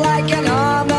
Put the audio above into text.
like an army.